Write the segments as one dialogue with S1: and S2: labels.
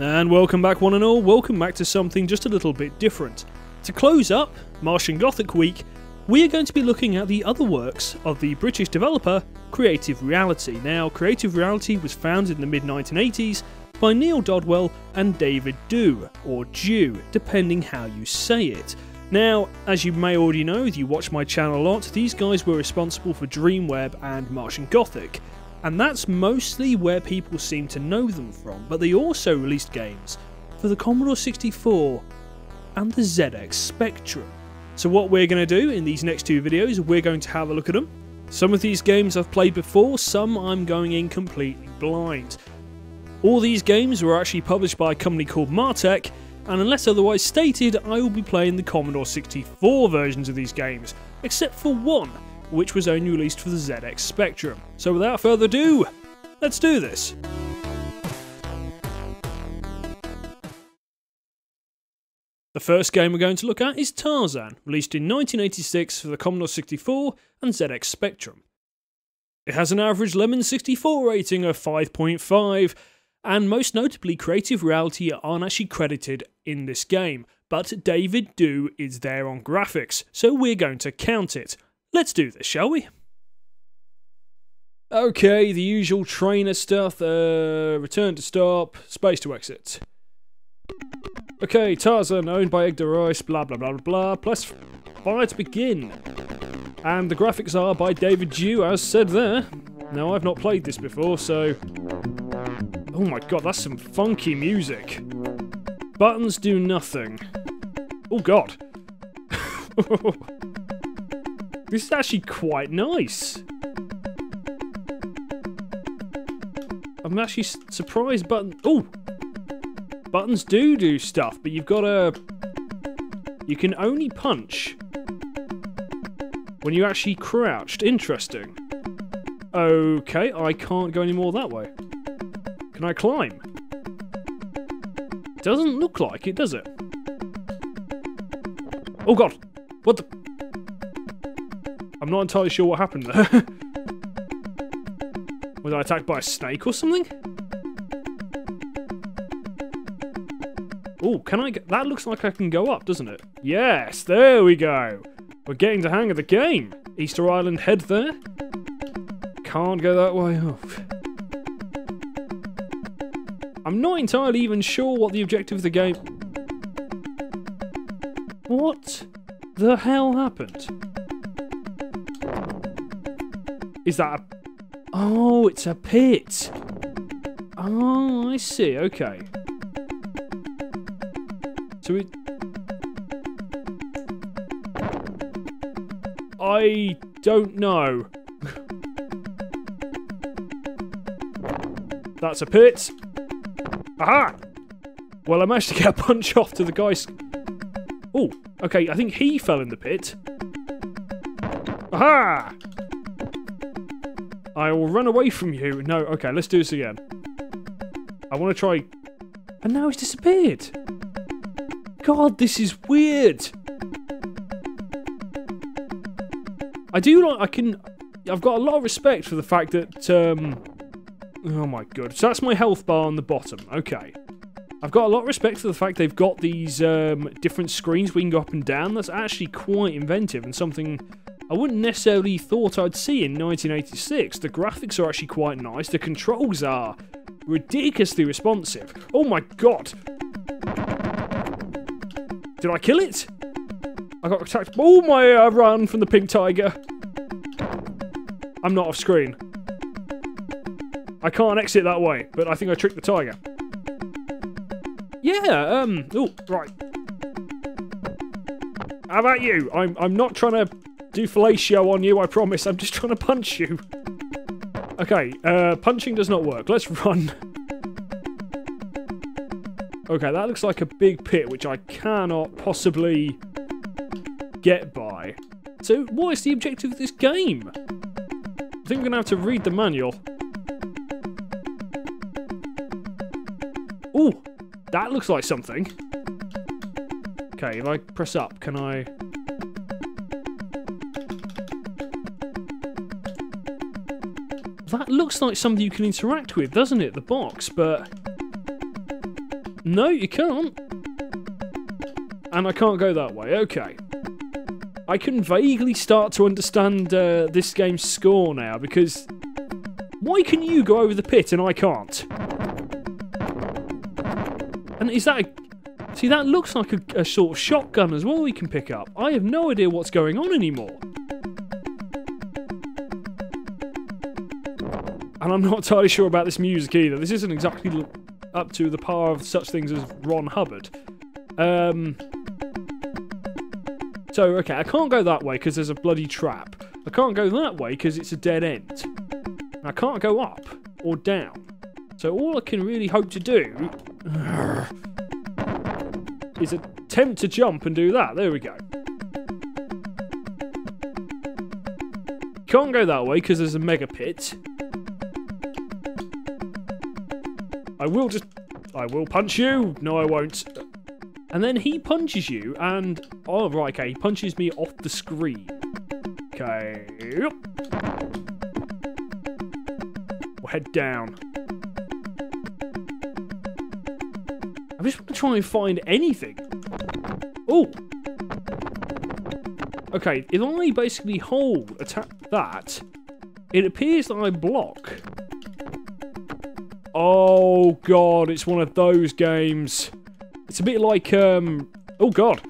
S1: And welcome back, one and all. Welcome back to something just a little bit different. To close up Martian Gothic Week, we are going to be looking at the other works of the British developer Creative Reality. Now, Creative Reality was founded in the mid 1980s by Neil Dodwell and David Dew, or Dew, depending how you say it. Now, as you may already know if you watch my channel a lot, these guys were responsible for Dreamweb and Martian Gothic, and that's mostly where people seem to know them from, but they also released games for the Commodore 64 and the ZX Spectrum. So what we're going to do in these next two videos, we're going to have a look at them. Some of these games I've played before, some I'm going in completely blind. All these games were actually published by a company called Martech, and unless otherwise stated, I will be playing the Commodore 64 versions of these games, except for one, which was only released for the ZX Spectrum. So without further ado, let's do this! The first game we're going to look at is Tarzan, released in 1986 for the Commodore 64 and ZX Spectrum. It has an average Lemon 64 rating of 5.5, and most notably, Creative Reality aren't actually credited in this game, but David Dew is there on graphics, so we're going to count it. Let's do this, shall we? Okay, the usual trainer stuff, uh, return to stop, space to exit. Okay, Tarzan, owned by Edgar Rice, blah blah blah blah blah, plus fire to begin. And the graphics are by David Dew, as said there. Now, I've not played this before, so... Oh my god, that's some funky music. Buttons do nothing. Oh god. this is actually quite nice. I'm actually surprised button... Oh! Buttons do do stuff, but you've got to... You can only punch when you actually crouched. Interesting. Okay, I can't go any more that way. Can I climb? Doesn't look like it, does it? Oh god! What the... I'm not entirely sure what happened there. Was I attacked by a snake or something? Oh, can I get... That looks like I can go up, doesn't it? Yes, there we go. We're getting the hang of the game. Easter Island head there. Can't go that way. Oh. I'm not entirely even sure what the objective of the game... What the hell happened? Is that a... Oh, it's a pit. Oh, I see. Okay. So it... I don't know. That's a pit. Aha! Well, I managed to get a punch off to the guy's... Oh, okay, I think he fell in the pit. Aha! I will run away from you. No, okay, let's do this again. I want to try... And now he's disappeared. God, this is weird. I do like... I can... I've got a lot of respect for the fact that... Um, oh my god. So that's my health bar on the bottom. Okay. I've got a lot of respect for the fact they've got these um, different screens we can go up and down. That's actually quite inventive and something I wouldn't necessarily thought I'd see in 1986. The graphics are actually quite nice. The controls are ridiculously responsive. Oh my god. Did I kill it? I got attacked. Oh my uh, run from the pink tiger. I'm not off screen. I can't exit that way, but I think I tricked the tiger. Yeah, um, oh, right. How about you? I'm, I'm not trying to do fellatio on you, I promise. I'm just trying to punch you. Okay, uh, punching does not work. Let's run. Okay, that looks like a big pit, which I cannot possibly get by. So, what is the objective of this game? I think we're going to have to read the manual. Oh, that looks like something. Okay, if I press up, can I... That looks like something you can interact with, doesn't it? The box, but... No, you can't. And I can't go that way. Okay. I can vaguely start to understand uh, this game's score now because why can you go over the pit and I can't? And is that a, see that looks like a, a sort of shotgun as well we can pick up. I have no idea what's going on anymore. And I'm not entirely sure about this music either. This isn't exactly up to the par of such things as Rob Hubbard. Um, so, okay, I can't go that way because there's a bloody trap. I can't go that way because it's a dead end. I can't go up or down. So all I can really hope to do is attempt to jump and do that. There we go. Can't go that way because there's a mega pit. I will just... I will punch you. No, I won't. And then he punches you, and... Oh, right, okay. He punches me off the screen. Okay. We'll head down. I just want to try and find anything. Oh! Okay, if I basically hold attack that, it appears that I block. Oh god, it's one of those games. It's a bit like, um... Oh god.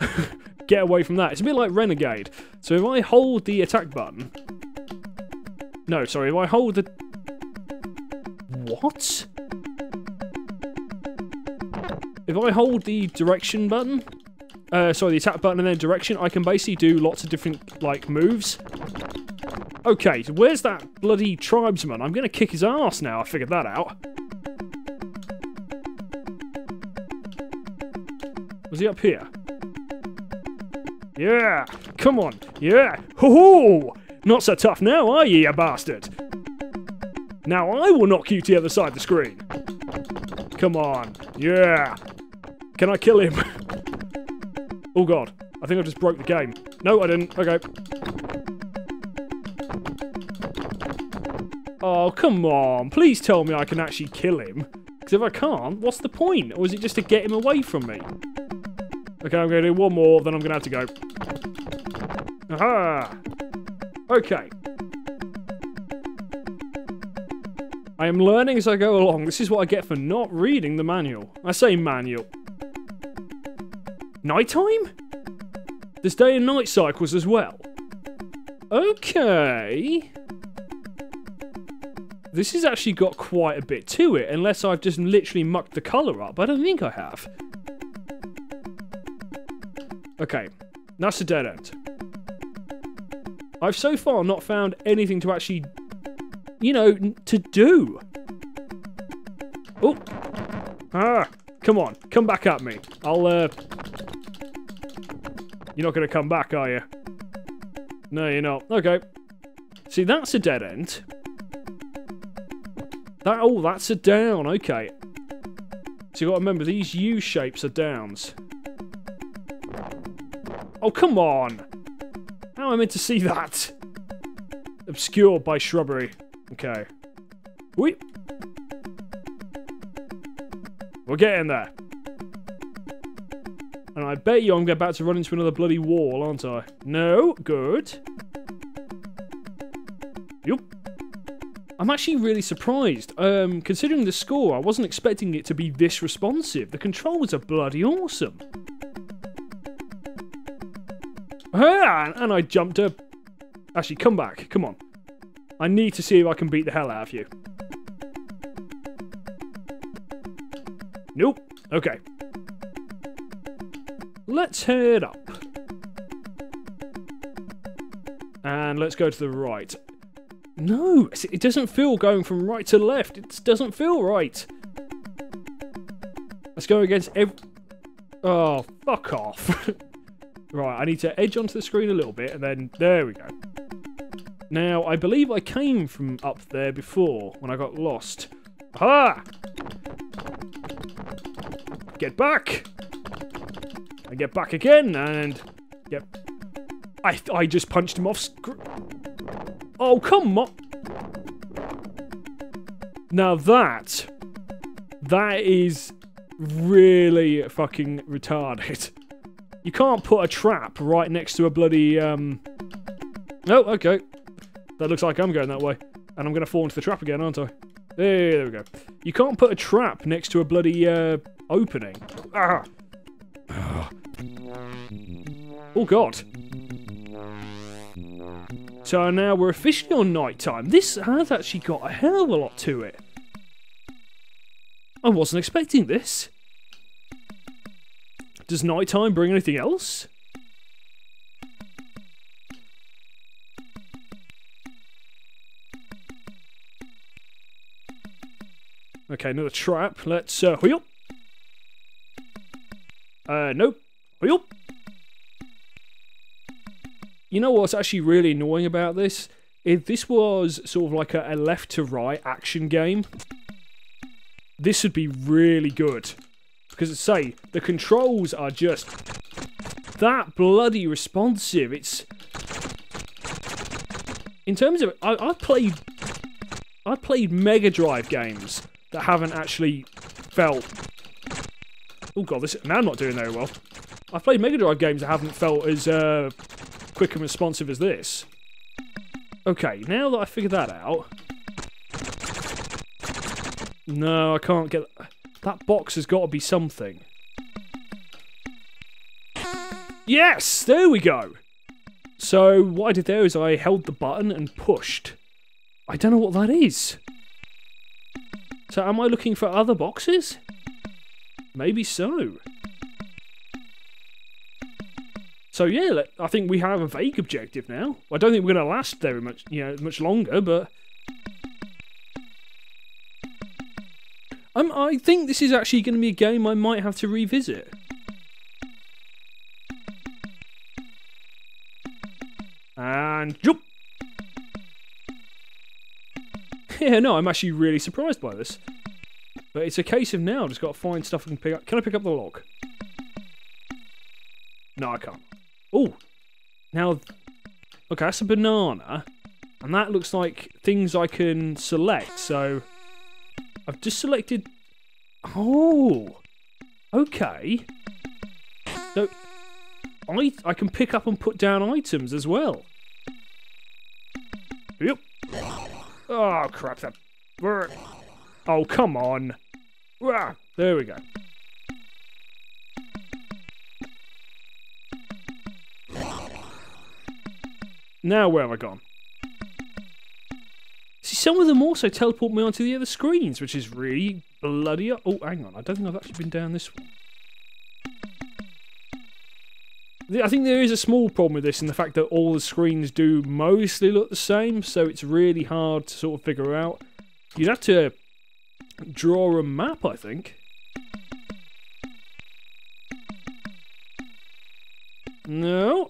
S1: Get away from that. It's a bit like Renegade. So if I hold the attack button... No, sorry, if I hold the... What? If I hold the direction button... Uh, sorry, the attack button and then direction, I can basically do lots of different, like, moves. Okay, so where's that bloody tribesman? I'm going to kick his ass now, I figured that out. Was he up here? Yeah, come on, yeah, hoo-hoo! Not so tough now, are you, you bastard? Now I will knock you to the other side of the screen. Come on, yeah. Can I kill him? oh god, I think I just broke the game. No, I didn't, okay. Oh, come on. Please tell me I can actually kill him. Because if I can't, what's the point? Or is it just to get him away from me? Okay, I'm going to do one more, then I'm going to have to go. Aha! Okay. I am learning as I go along. This is what I get for not reading the manual. I say manual. Nighttime? There's day and night cycles as well. Okay. This has actually got quite a bit to it, unless I've just literally mucked the colour up. I don't think I have. Okay, that's a dead end. I've so far not found anything to actually, you know, to do. Oh! Ah! Come on, come back at me. I'll, uh... You're not going to come back, are you? No, you're not. Okay. See, that's a dead end. That oh, that's a down. Okay. So you got to remember these U shapes are downs. Oh come on! How am I meant to see that? Obscured by shrubbery. Okay. Wait. We're getting there. And I bet you I'm about to run into another bloody wall, aren't I? No. Good. I'm actually really surprised. Um, considering the score, I wasn't expecting it to be this responsive. The controls are bloody awesome. Ah, and I jumped up. Actually, come back. Come on. I need to see if I can beat the hell out of you. Nope. Okay. Let's head up. And let's go to the right. No, it doesn't feel going from right to left. It doesn't feel right. Let's go against every... Oh, fuck off. right, I need to edge onto the screen a little bit, and then... There we go. Now, I believe I came from up there before, when I got lost. Ha! Get back! I get back again, and... Yep. I, I just punched him off. Oh, come on. Now that, that is really fucking retarded. You can't put a trap right next to a bloody, um... Oh, okay. That looks like I'm going that way. And I'm going to fall into the trap again, aren't I? There, we go. You can't put a trap next to a bloody, uh, opening. Ah! Oh, God. So now we're officially on night time. This has actually got a hell of a lot to it. I wasn't expecting this. Does nighttime bring anything else? Okay, another trap. Let's, uh, up. Uh, nope. up. You know what's actually really annoying about this? If this was sort of like a, a left to right action game, this would be really good. Because, say, the controls are just that bloody responsive. It's... In terms of... I, I've played... I've played Mega Drive games that haven't actually felt... Oh god, this... Now I'm not doing very well. I've played Mega Drive games that haven't felt as uh, quick and responsive as this. Okay, now that I figured that out... No, I can't get... That box has got to be something. Yes! There we go! So, what I did there is I held the button and pushed. I don't know what that is. So, am I looking for other boxes? Maybe so. So yeah, I think we have a vague objective now. I don't think we're going to last very much, you know, much longer, but Um, I think this is actually going to be a game I might have to revisit. And jump! Yeah, no, I'm actually really surprised by this. But it's a case of now, I've just got to find stuff I can pick up. Can I pick up the log? No, I can't. Oh! Now, okay, that's a banana. And that looks like things I can select, so... I've just selected... Oh! Okay. So, I, I can pick up and put down items as well. Yep. Oh, crap. That... Oh, come on. Ah, there we go. Now where have I gone? See, some of them also teleport me onto the other screens, which is really bloody... Oh, hang on. I don't think I've actually been down this one. I think there is a small problem with this in the fact that all the screens do mostly look the same, so it's really hard to sort of figure out. You'd have to draw a map, I think. No.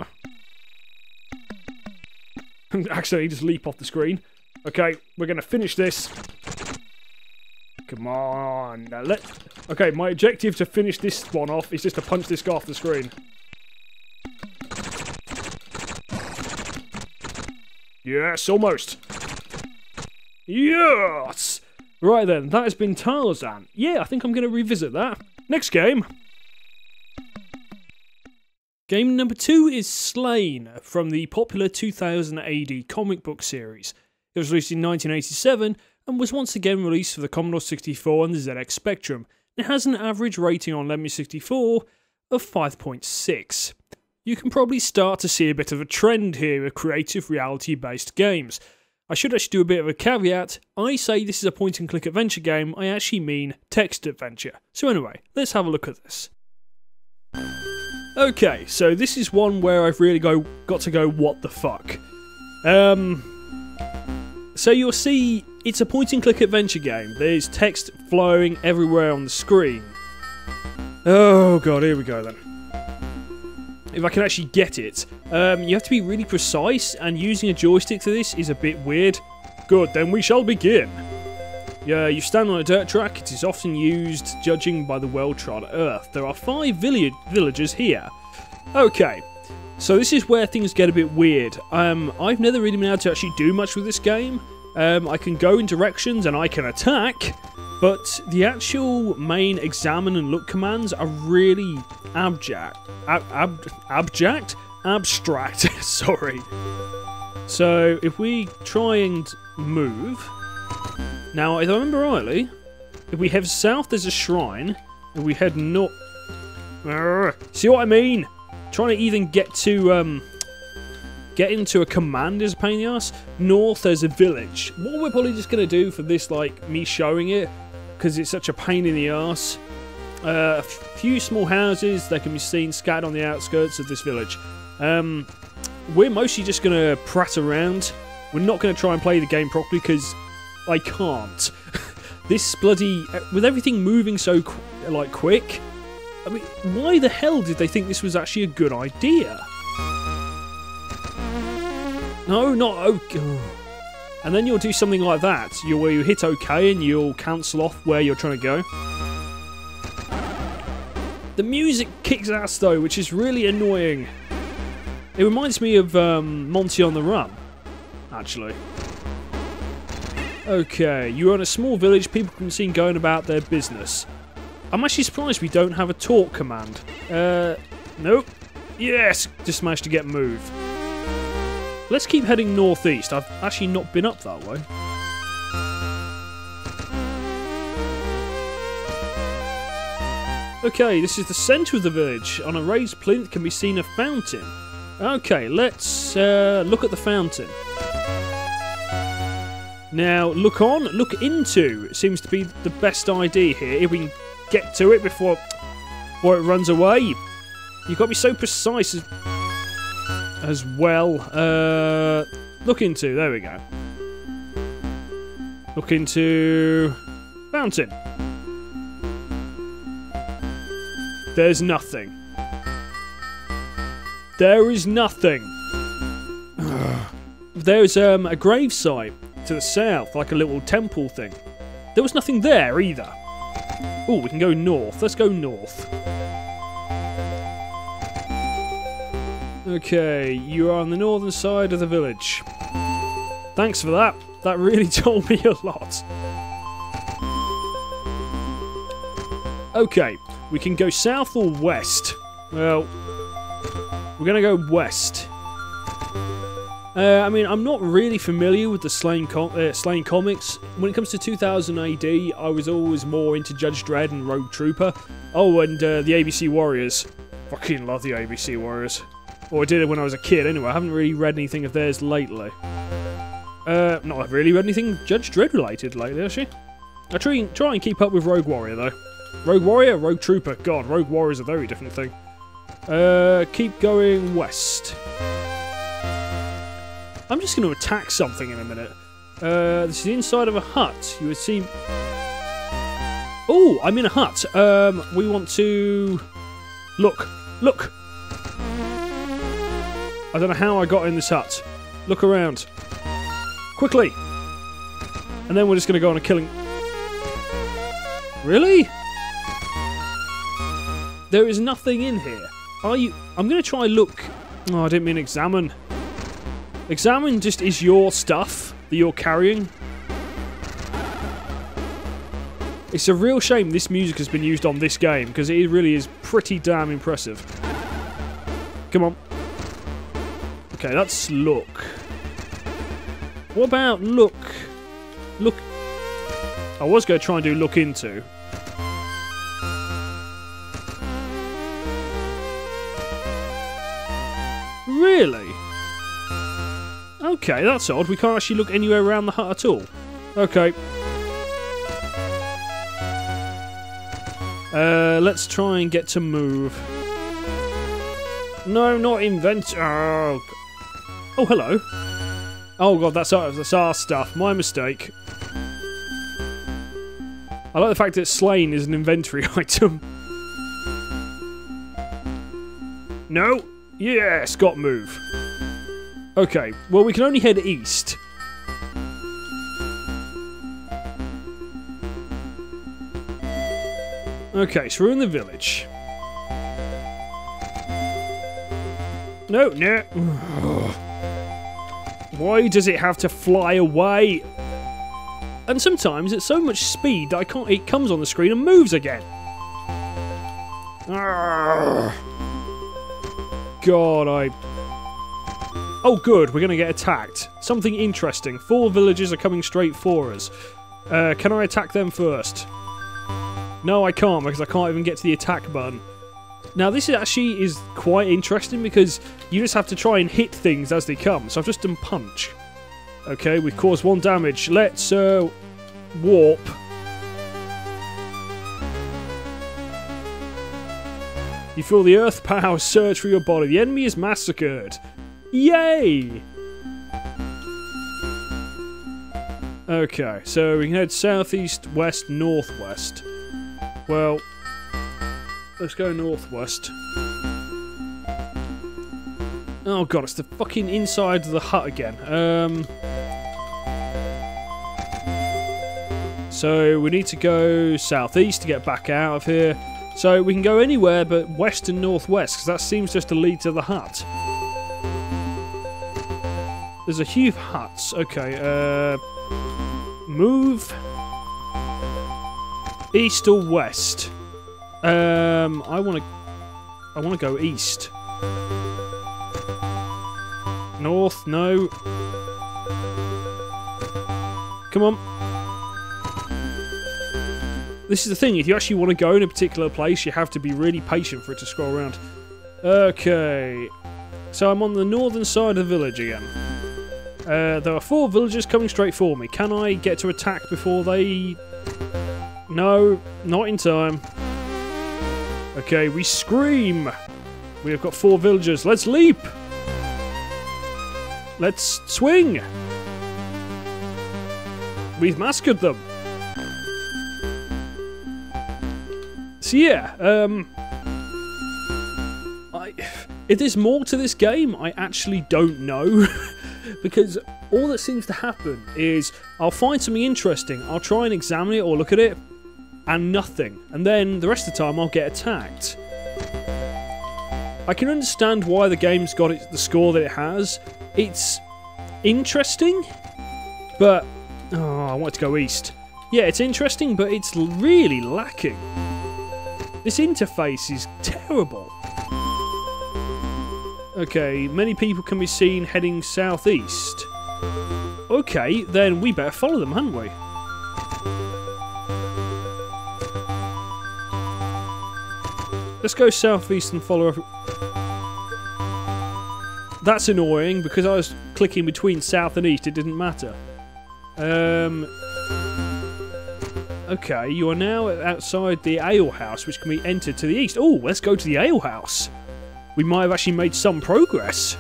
S1: Actually, just leap off the screen. Okay, we're gonna finish this. Come on. Now let. Okay, my objective to finish this one off is just to punch this guy off the screen. Yes, almost. Yes! Right then, that has been Tarzan. Yeah, I think I'm going to revisit that. Next game. Game number two is Slaine from the popular 2000 AD comic book series. It was released in 1987 and was once again released for the Commodore 64 and the ZX Spectrum. It has an average rating on Lemon 64 of 5.6. You can probably start to see a bit of a trend here with creative reality based games. I should actually do a bit of a caveat. I say this is a point and click adventure game, I actually mean text adventure. So, anyway, let's have a look at this. Okay, so this is one where I've really go got to go, what the fuck? Um, so you'll see it's a point and click adventure game. There's text flowing everywhere on the screen. Oh god, here we go then. If I can actually get it. Um, you have to be really precise, and using a joystick for this is a bit weird. Good, then we shall begin. Yeah, you stand on a dirt track. It is often used, judging by the well-trod earth. There are five vill villagers here. Okay, so this is where things get a bit weird. Um, I've never really been able to actually do much with this game. Um, I can go in directions and I can attack, But the actual main examine and look commands are really abject. Ab- ab- abject? Abstract, sorry. So if we try and move. Now, if I remember rightly, if we head south, there's a shrine. If we head north. See what I mean? Trying to even get to um, get into a command is a pain in the ass. North, there's a village. What we're probably just gonna do for this, like me showing it, because it's such a pain in the ass. Uh, a few small houses that can be seen scattered on the outskirts of this village. Um, we're mostly just gonna prat around. We're not gonna try and play the game properly because I can't. this bloody with everything moving so qu like quick. I mean, why the hell did they think this was actually a good idea? No, not okay. And then you'll do something like that, you where you hit OK and you'll cancel off where you're trying to go. The music kicks ass though, which is really annoying. It reminds me of um, Monty on the Run, actually. Okay, you're in a small village, people can be seen going about their business. I'm actually surprised we don't have a talk command. Uh, nope. Yes, just managed to get moved. Let's keep heading northeast. I've actually not been up that way. Okay, this is the centre of the village. On a raised plinth can be seen a fountain. Okay, let's uh, look at the fountain. Now, look on, look into seems to be the best idea here. If we can get to it before, before it runs away. You've got to be so precise as, as well. Uh, look into, there we go. Look into fountain. There's nothing. There is nothing. There's um, a gravesite to the south, like a little temple thing. There was nothing there either. Oh, we can go north. Let's go north. Okay, you are on the northern side of the village. Thanks for that. That really told me a lot. Okay, we can go south or west. Well, we're going to go west. Uh, I mean, I'm not really familiar with the Slaine, com uh, Slaine comics. When it comes to 2000 AD, I was always more into Judge Dredd and Rogue Trooper. Oh, and uh, the ABC Warriors. Fucking love the ABC Warriors. Or I did it when I was a kid anyway. I haven't really read anything of theirs lately. Uh, not really read anything Judge Dredd related lately, actually. I try, try and keep up with Rogue Warrior, though. Rogue Warrior, Rogue Trooper. God, Rogue Warrior is a very different thing. Uh, keep going west. I'm just going to attack something in a minute. Uh, this is inside of a hut. You would see... Oh, I'm in a hut. Um, we want to... Look. Look. I don't know how I got in this hut. Look around. Quickly. And then we're just going to go on a killing... Really? There is nothing in here. Are you... I'm going to try look... Oh, I didn't mean examine. Examine just is your stuff that you're carrying. It's a real shame this music has been used on this game because it really is pretty damn impressive. Come on. Okay, that's look. What about look? Look. I was going to try and do look into. Really? Okay, that's odd. We can't actually look anywhere around the hut at all. Okay. Uh, let's try and get to move. No, not invent. Oh, oh, hello. Oh god, that's our, that's our stuff. My mistake. I like the fact that slaine is an inventory item. No. Yes, got move. Okay, well we can only head east. Okay, so we're in the village. No, no. Why does it have to fly away? and sometimes it's so much speed that I can't. It comes on the screen and moves again. Ah. God, I. Oh, good. We're going to get attacked. Something interesting. Four villagers are coming straight for us. Uh, can I attack them first? No, I can't because I can't even get to the attack button. Now, this is actually is quite interesting because you just have to try and hit things as they come. So I've just done punch. Okay, we've caused one damage. Let's uh, warp. You feel the earth power surge through your body. The enemy is massacred. Yay! Okay, so we can head southeast, west, northwest. Well, let's go northwest. Oh god, it's the fucking inside of the hut again. Um, so we need to go southeast to get back out of here. So we can go anywhere but west and northwest, because that seems just to lead to the hut. There's a few huts. Okay, uh, move east or west. Um, I want to. I want to go east. North, no. Come on. This is the thing, if you actually want to go in a particular place, you have to be really patient for it to scroll around. Okay. So I'm on the northern side of the village again. Uh, there are four villagers coming straight for me. Can I get to attack before they... No, not in time. Okay, we scream. We have got four villagers. Let's leap. Let's swing. We've massacred them. So yeah, um... I, if there's more to this game, I actually don't know. because all that seems to happen is I'll find something interesting, I'll try and examine it or look at it, and nothing. And then the rest of the time I'll get attacked. I can understand why the game's got it, the score that it has. It's interesting, but oh, I want to go east. Yeah, it's interesting, but it's really lacking. This interface is terrible. Okay, many people can be seen heading southeast. Okay, then we better follow them, hadn't we? Let's go southeast and follow. That's annoying because I was clicking between south and east. It didn't matter. Um. Okay, you are now outside the ale house, which can be entered to the east. Oh, let's go to the ale house. We might have actually made some progress.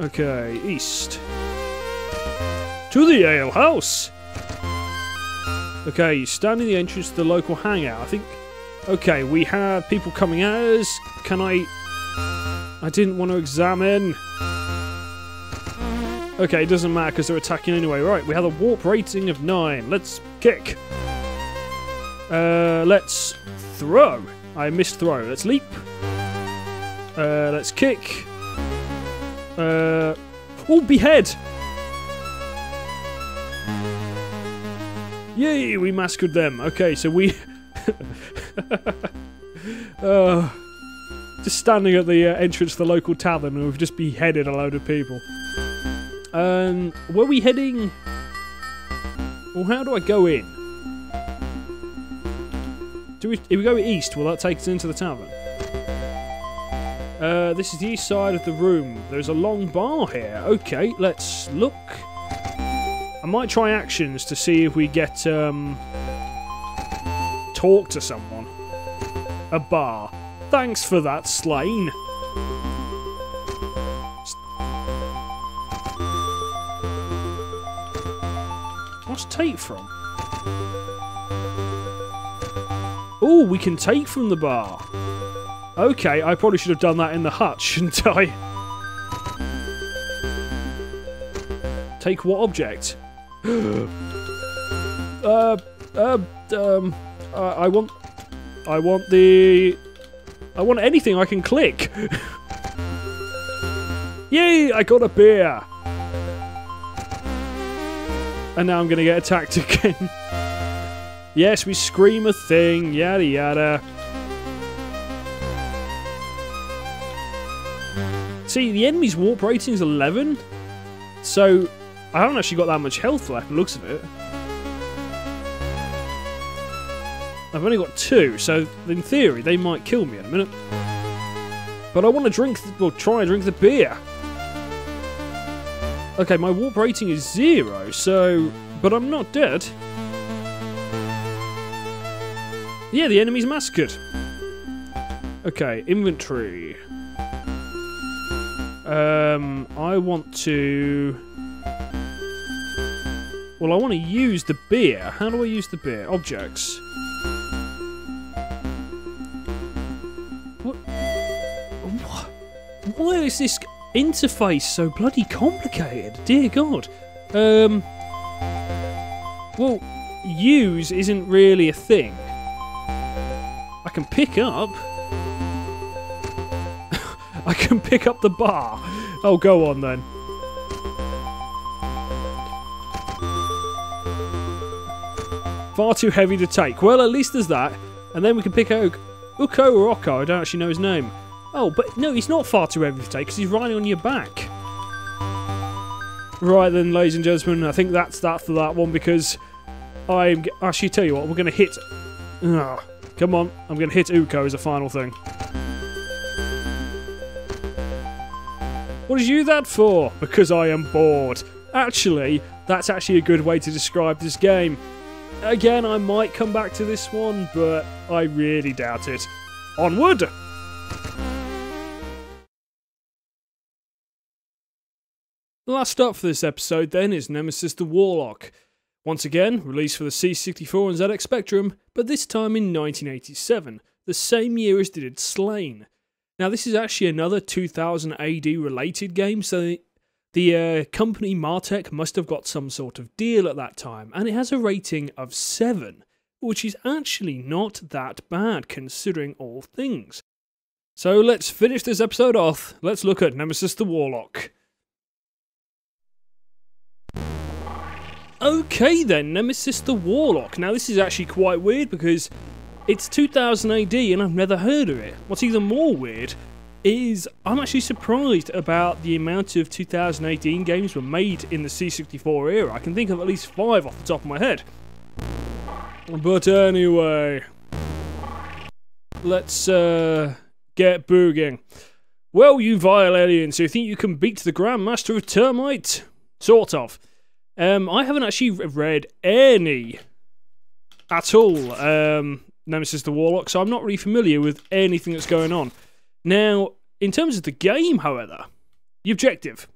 S1: Okay, east. To the ale house! Okay, you stand in the entrance to the local hangout. I think... Okay, we have people coming at us. Can I... I didn't want to examine. Okay, it doesn't matter because they're attacking anyway. Right, we have a warp rating of 9. Let's kick. Uh, let's throw. I missed throw. Let's leap. Uh, let's kick. Uh, oh, behead! Yay, we massacred them. Okay, so we... uh, just standing at the uh, entrance to the local tavern and we've just beheaded a load of people. Um, were we heading... Well, how do I go in? Do we, if we go east, will that take us into the tavern? Uh, this is the east side of the room. There's a long bar here. Okay, let's look. I might try actions to see if we get, um... Talk to someone. A bar. Thanks for that, Slaine. What's take from? Oh, we can take from the bar. Okay, I probably should have done that in the hut, shouldn't I? Take what object? uh, uh, um, uh, I want, I want the, I want anything I can click. Yay! I got a beer. And now I'm going to get attacked again. Yes, we scream a thing, yada yada. See, the enemy's warp rating is 11, so I haven't actually got that much health left, looks of it. I've only got two, so in theory they might kill me in a minute. But I want to drink, well, try and drink the beer. Okay, my warp rating is zero, so... But I'm not dead. Yeah, the enemy's massacred. Okay, inventory. Um, I want to... Well, I want to use the beer. How do I use the beer? Objects. What? What? Why is this interface so bloody complicated? Dear God. Um. Well, use isn't really a thing. I can pick up. I can pick up the bar. Oh, go on then. Far too heavy to take. Well, at least there's that. And then we can pick out Ukko or Oko. I don't actually know his name. Oh, but no, he's not far too heavy to take because he's riding on your back. Right then, ladies and gentlemen, I think that's that for that one because I'm actually tell you what, we're going to hit. Ugh, come on, I'm going to hit Ukko as a final thing. What did you that for? Because I am bored. Actually, that's actually a good way to describe this game. Again, I might come back to this one, but I really doubt it. Onward! Last up for this episode then is Nemesis the Warlock. Once again, released for the C64 and ZX Spectrum, but this time in 1987, the same year as did Slaine. Now, this is actually another 2000 AD related game, so the uh, company Martech must have got some sort of deal at that time, and it has a rating of 7, which is actually not that bad considering all things. So let's finish this episode off. Let's look at Nemesis the Warlock. Okay then, Nemesis the Warlock. Now this is actually quite weird because it's 2000 AD and I've never heard of it. What's even more weird is I'm actually surprised about the amount of 2018 games were made in the C64 era. I can think of at least five off the top of my head. But anyway, let's uh, get booging. Well, you vile aliens who think you can beat the Grandmaster of Termight? Sort of. Um, I haven't actually read any at all um, Nemesis the Warlock, so I'm not really familiar with anything that's going on. Now, in terms of the game, however, the objective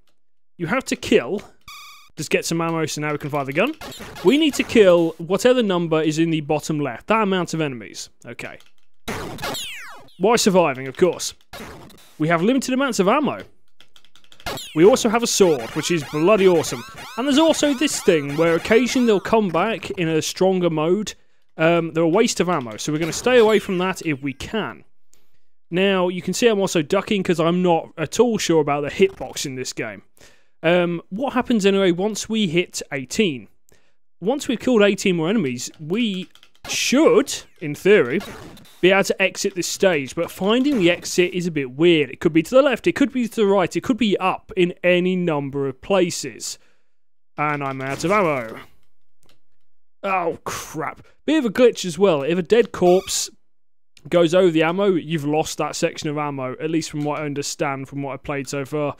S1: you have to kill. Just get some ammo so now we can fire the gun. We need to kill whatever number is in the bottom left. That amount of enemies. Okay. Why surviving, of course. We have limited amounts of ammo. We also have a sword, which is bloody awesome. And there's also this thing where occasionally they'll come back in a stronger mode. Um, they're a waste of ammo, so we're going to stay away from that if we can. Now, you can see I'm also ducking because I'm not at all sure about the hitbox in this game. Um, what happens anyway once we hit 18? Once we've killed 18 more enemies, we should, in theory, be able to exit this stage, but finding the exit is a bit weird. It could be to the left, it could be to the right, it could be up in any number of places. And I'm out of ammo. Oh, crap. Bit of a glitch as well. If a dead corpse goes over the ammo, you've lost that section of ammo, at least from what I understand from what I've played so far.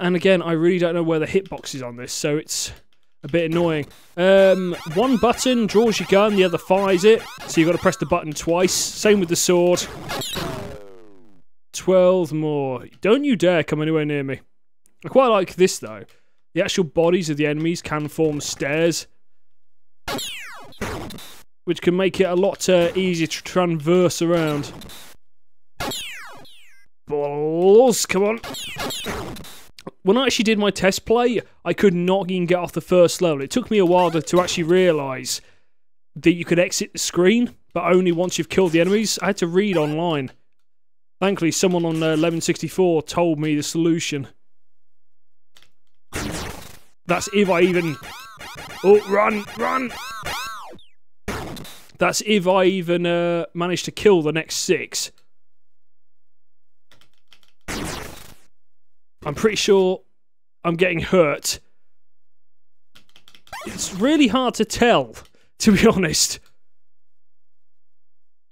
S1: And again, I really don't know where the hitbox is on this, so it's a bit annoying. Um, one button draws your gun, the other fires it. So you've got to press the button twice. Same with the sword. 12 more. Don't you dare come anywhere near me. I quite like this though. The actual bodies of the enemies can form stairs. Which can make it a lot uh, easier to transverse around. Balls, come on when I actually did my test play, I could not even get off the first level. It took me a while to, to actually realise that you could exit the screen, but only once you've killed the enemies. I had to read online. Thankfully, someone on uh, Lemon 64 told me the solution. That's if I even Oh, run, run! That's if I even uh, to kill the next six. I'm pretty sure I'm getting hurt. It's really hard to tell, to be honest.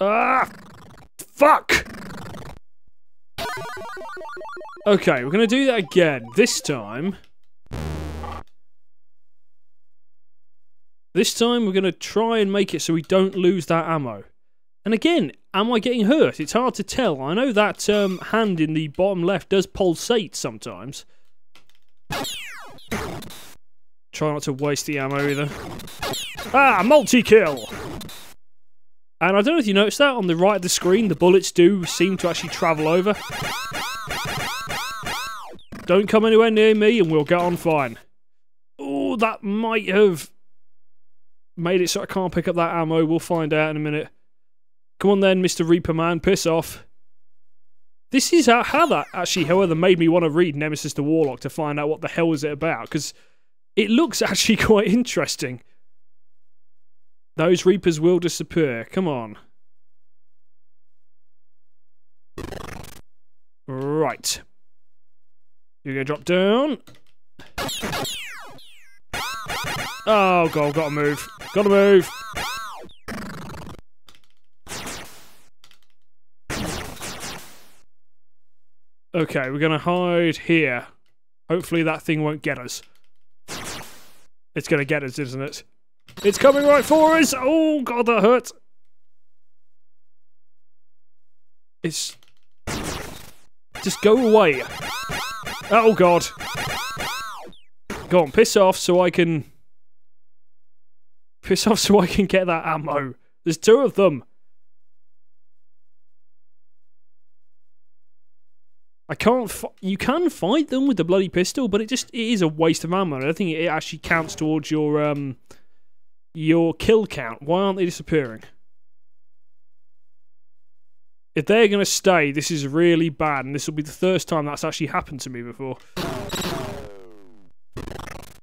S1: Ah! Fuck! Okay, we're gonna do that again. This time... This time we're gonna try and make it so we don't lose that ammo. And again, am I getting hurt? It's hard to tell. I know that um, hand in the bottom left does pulsate sometimes. Try not to waste the ammo either. Ah, multi-kill! And I don't know if you noticed that, on the right of the screen, the bullets do seem to actually travel over. Don't come anywhere near me and we'll get on fine. Oh, that might have made it so I can't pick up that ammo. We'll find out in a minute. Come on then, Mr. Reaper Man, piss off. This is how, how that actually, however, made me want to read Nemesis the Warlock to find out what the hell is it about, because it looks actually quite interesting. Those Reapers will disappear. Come on. Right. You're gonna drop down. Oh god, gotta move. Gotta move. Okay, we're gonna hide here. Hopefully that thing won't get us. It's gonna get us, isn't it? It's coming right for us! Oh god, that hurt! It's... Just go away. Oh god. Go on, piss off so I can... Piss off so I can get that ammo. There's two of them. I can't. you can fight them with the bloody pistol, but it just it is a waste of ammo. I don't think it actually counts towards your um your kill count. Why aren't they disappearing? If they're going to stay, this is really bad, and this will be the first time that's actually happened to me before.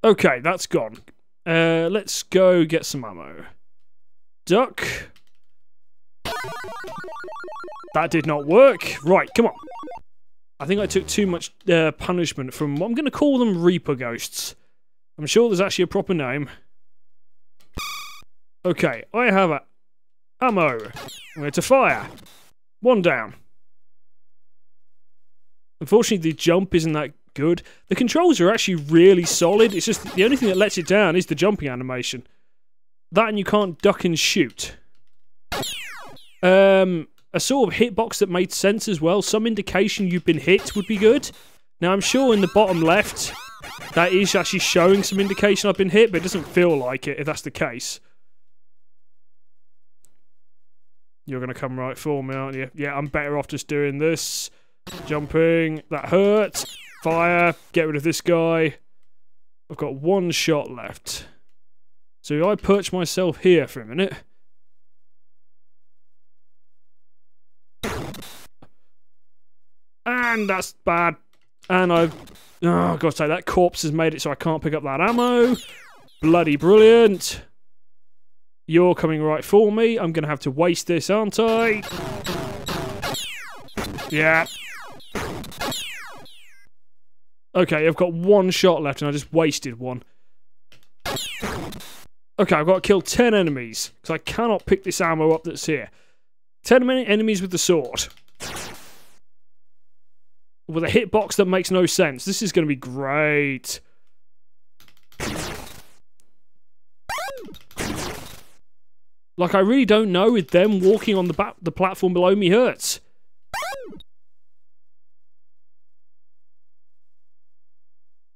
S1: Okay, that's gone. Uh, let's go get some ammo. Duck. That did not work. Right, come on. I think I took too much uh, punishment from... what I'm going to call them Reaper Ghosts. I'm sure there's actually a proper name. Okay, I have a ammo. Going to fire. One down. Unfortunately, the jump isn't that good. The controls are actually really solid. It's just the only thing that lets it down is the jumping animation. That and you can't duck and shoot. Um, a sort of hitbox that made sense as well. Some indication you've been hit would be good. Now, I'm sure in the bottom left, that is actually showing some indication I've been hit, but it doesn't feel like it if that's the case. You're going to come right for me, aren't you? Yeah, I'm better off just doing this. Jumping. That hurt. Fire. Get rid of this guy. I've got one shot left. So I perch myself here for a minute... And that's bad. And I've... Oh, God, say that corpse has made it so I can't pick up that ammo. Bloody brilliant. You're coming right for me. I'm going to have to waste this, aren't I? Yeah. Okay, I've got one shot left and I just wasted one. Okay, I've got to kill 10 enemies because I cannot pick this ammo up that's here. 10 minute enemies with the sword. With a hitbox that makes no sense. This is going to be great. Like, I really don't know if them walking on the, the platform below me hurts.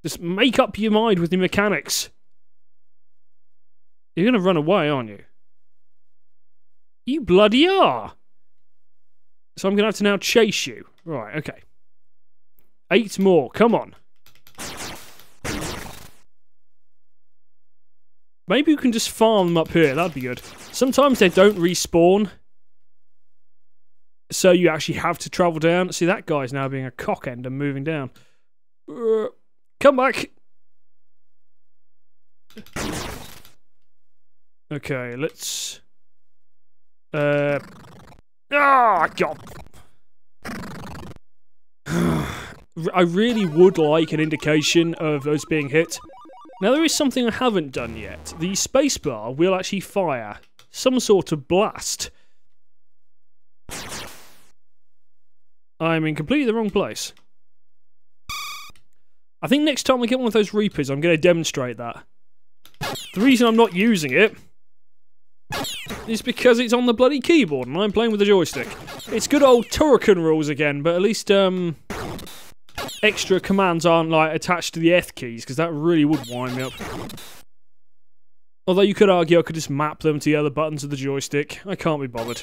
S1: Just make up your mind with the mechanics. You're going to run away, aren't you? You bloody are. So I'm going to have to now chase you. Right, okay. Eight more. Come on. Maybe you can just farm them up here. That'd be good. Sometimes they don't respawn. So you actually have to travel down. See, that guy's now being a cock end and moving down. Uh, come back. Okay, let's... Uh... Ah, God! I really would like an indication of those being hit. Now there is something I haven't done yet. The spacebar will actually fire some sort of blast. I'm in completely the wrong place. I think next time I get one of those Reapers, I'm going to demonstrate that. The reason I'm not using it is because it's on the bloody keyboard and I'm playing with the joystick. It's good old Turrican rules again, but at least um, extra commands aren't like attached to the F keys because that really would wind me up. Although you could argue I could just map them to the other buttons of the joystick. I can't be bothered.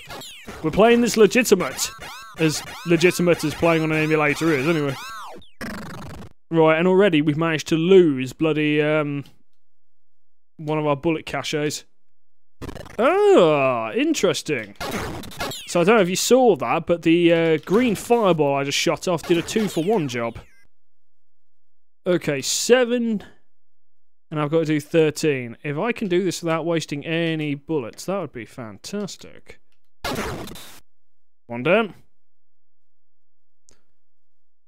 S1: We're playing this legitimate. As legitimate as playing on an emulator is, anyway. Right, and already we've managed to lose bloody, um... One of our bullet caches. Ah, interesting. So I don't know if you saw that, but the uh, green fireball I just shot off did a two for one job. Okay, seven. And I've got to do 13. If I can do this without wasting any bullets, that would be fantastic. One down.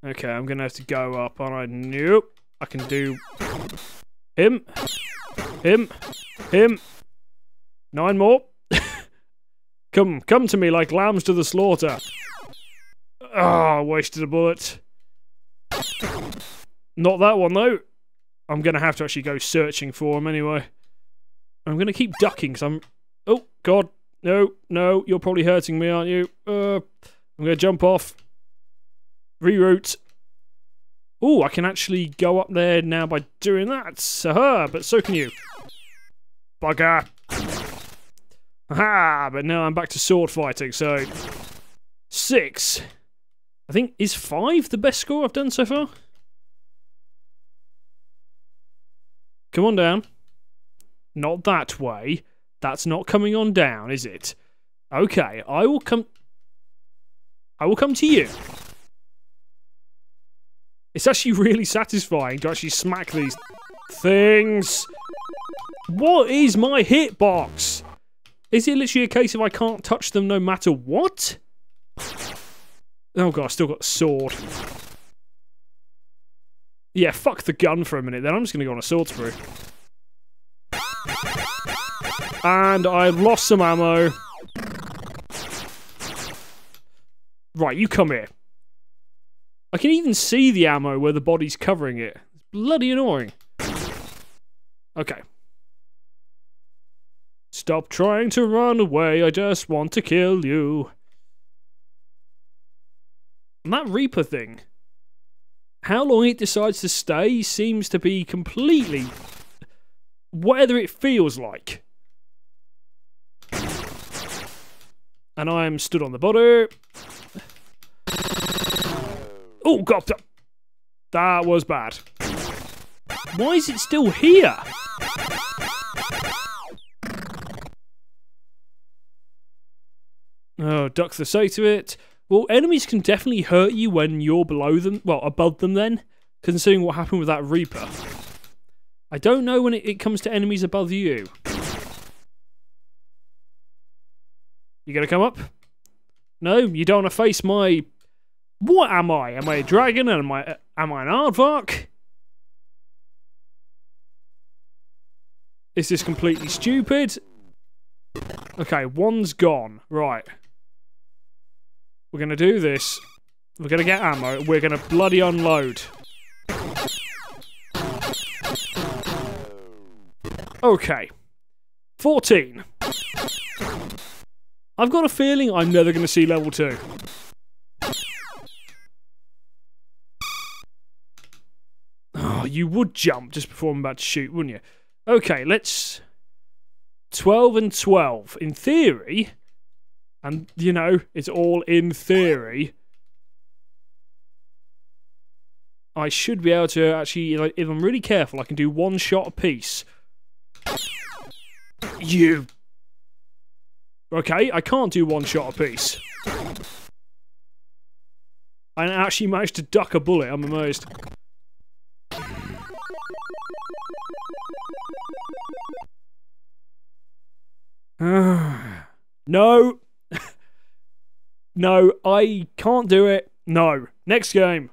S1: Okay, I'm going to have to go up, aren't I? Nope. I can do him, him, him, Nine more. come, come to me like lambs to the slaughter. Ah, oh, wasted a bullet. Not that one, though. I'm going to have to actually go searching for him anyway. I'm going to keep ducking because I'm... Oh, God. No, no, you're probably hurting me, aren't you? Uh, I'm going to jump off. Reroute. Oh, I can actually go up there now by doing that. Aha, but so can you. Bugger. Ha! But now I'm back to sword fighting, so... Six. I think, is five the best score I've done so far? Come on down. Not that way. That's not coming on down, is it? Okay, I will come... I will come to you. It's actually really satisfying to actually smack these things. What is my hitbox? Is it literally a case of I can't touch them no matter what? Oh god, I still got sword. Yeah, fuck the gun for a minute then. I'm just going to go on a sword spree. And I've lost some ammo. Right, you come here. I can even see the ammo where the body's covering it. It's bloody annoying. Okay, Stop trying to run away, I just want to kill you. And that Reaper thing, how long it decides to stay seems to be completely whatever it feels like. And I am stood on the body. Oh, God. That was bad. Why is it still here? Oh, duck the say to it. Well, enemies can definitely hurt you when you're below them, well, above them then, considering what happened with that Reaper. I don't know when it, it comes to enemies above you. You gonna come up? No, you don't want to face my... What am I? Am I a dragon? Am I, am I an aardvark? Is this completely stupid? Okay, one's gone. Right. We're going to do this. We're going to get ammo. We're going to bloody unload. Okay. 14. I've got a feeling I'm never going to see level 2. Oh, you would jump just before I'm about to shoot, wouldn't you? Okay, let's... 12 and 12. In theory, and, you know, it's all in theory. I should be able to actually, if I'm really careful, I can do one shot a piece. You. Okay, I can't do one shot a piece. I actually managed to duck a bullet, I'm amazed. no. No, I can't do it. No. Next game.